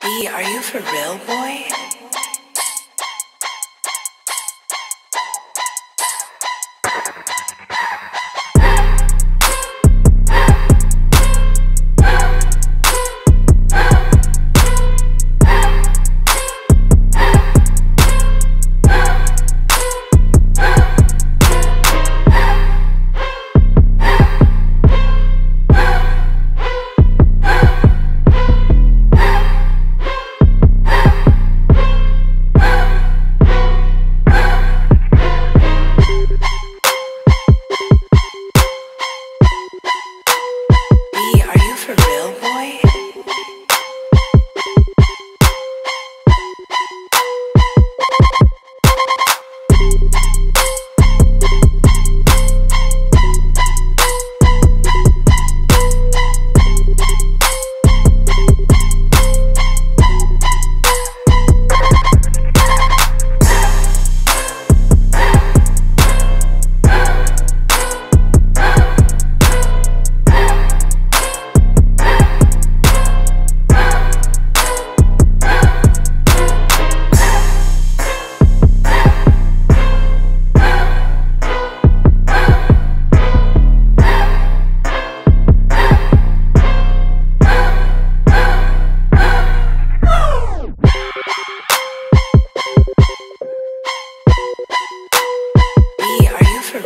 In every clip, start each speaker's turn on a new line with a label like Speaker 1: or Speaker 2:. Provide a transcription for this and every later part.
Speaker 1: B, are you for real, boy?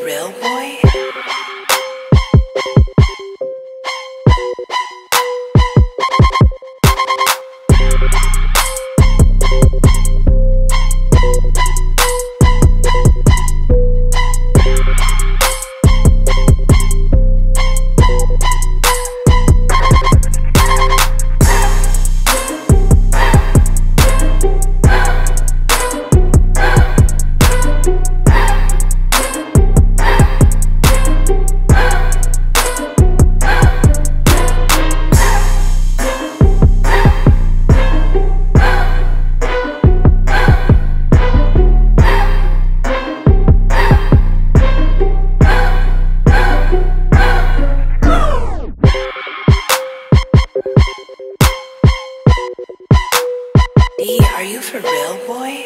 Speaker 1: real boy? Are you for real, boy?